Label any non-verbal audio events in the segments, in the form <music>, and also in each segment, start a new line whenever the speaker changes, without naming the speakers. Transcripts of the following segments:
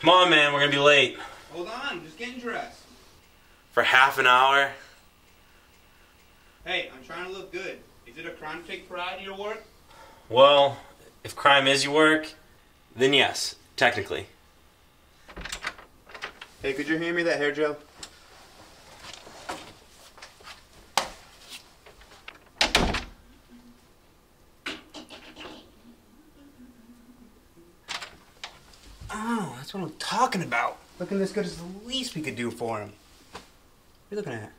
Come on, man, we're gonna be late.
Hold on, just getting dressed.
For half an hour?
Hey, I'm trying to look good. Is it a crime to take pride in your work?
Well, if crime is your work, then yes, technically.
Hey, could you hand me that hair gel?
That's what I'm talking about. Looking this good is the least we could do for him. What are you looking at?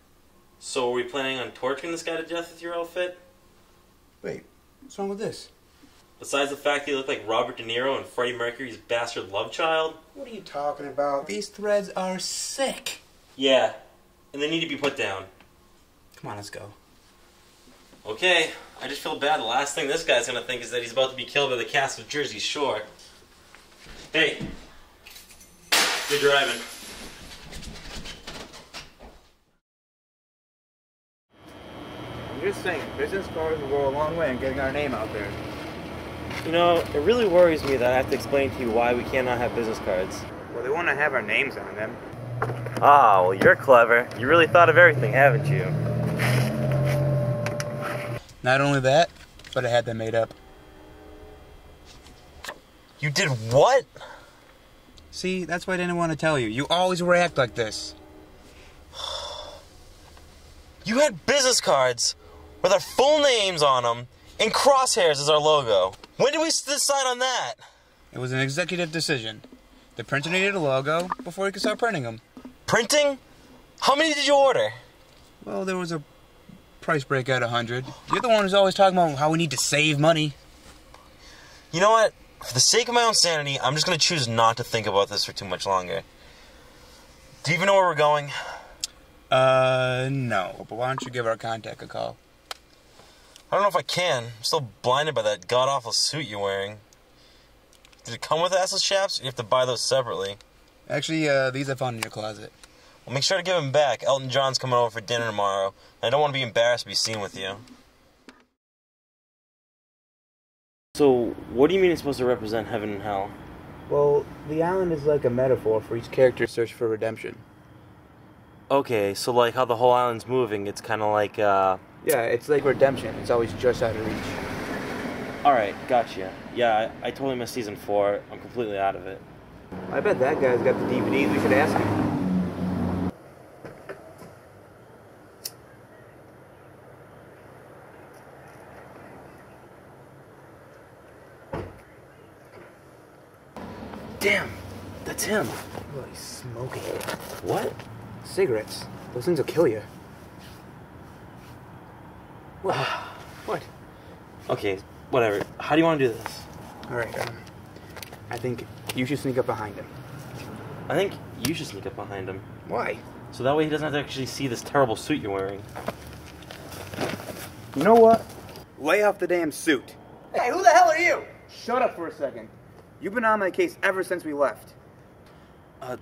So, are we planning on torturing this guy to death with your outfit?
Wait, what's wrong with this?
Besides the fact that you look like Robert De Niro and Freddie Mercury's bastard love child?
What are you talking about? These threads are sick.
Yeah, and they need to be put down.
Come on, let's go.
Okay, I just feel bad. The last thing this guy's gonna think is that he's about to be killed by the cast of Jersey Shore. Hey, good driving.
I'm just saying, business cards will go a long way in getting our name out there.
You know, it really worries me that I have to explain to you why we cannot have business cards.
Well, they want to have our names on them.
Ah, well, you're clever. You really thought of everything, haven't you?
Not only that, but I had them made up.
You did what?
See, that's why I didn't want to tell you. You always react like this. <sighs>
You had business cards with our full names on them and crosshairs as our logo. When did we decide on that?
It was an executive decision. The printer needed a logo before we could start printing them.
Printing? How many did you order?
Well, there was a price break at 100. You're the one who's always talking about how we need to save money.
You know what? For the sake of my own sanity, I'm just gonna choose not to think about this for too much longer. Do you even know where we're going?
Uh, no. But why don't you give our contact a call?
I don't know if I can. I'm still blinded by that god awful suit you're wearing. Did it come with assless chaps? You have to buy those separately.
Actually, uh, these I found in your closet.
Well, make sure to give them back. Elton John's coming over for dinner tomorrow. I don't want to be embarrassed to be seen with you. So, what do you mean it's supposed to represent heaven and hell?
Well, the island is like a metaphor for each character's search for redemption.
Okay, so like how the whole island's moving, it's kind of like, uh...
Yeah, it's like redemption. It's always just out of reach.
Alright, gotcha. Yeah, I, I totally missed season four. I'm completely out of it.
I bet that guy's got the DVDs. We should ask him.
Damn, that's him.
Oh, he's smoking.
What?
Cigarettes. Those things will kill you. What? what?
Okay, whatever. How do you want to do this?
All right. Um, I think you should sneak up behind him.
I think you should sneak up behind him.
Why?
So that way he doesn't have to actually see this terrible suit you're wearing.
You know what? Lay off the damn suit.
Hey, who the hell are you?
Shut up for a second. You've been on my case ever since we left.
Uh,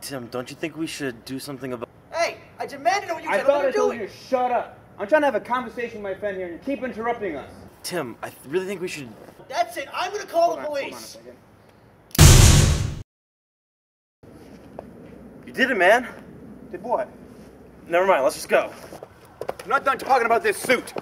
Tim, don't you think we should do something about...
Hey, I demanded what you
I
said
thought
what
I
you're
told
doing.
you to shut up. I'm trying to have a conversation with my friend here, and you keep interrupting us.
Tim, I th- really think we should...
That's it. I'm gonna call
Hold
the
on, hold on a
police.
second.
You did it, man.
Did what?
Never mind, let's just go.
I'm not done talking about this suit.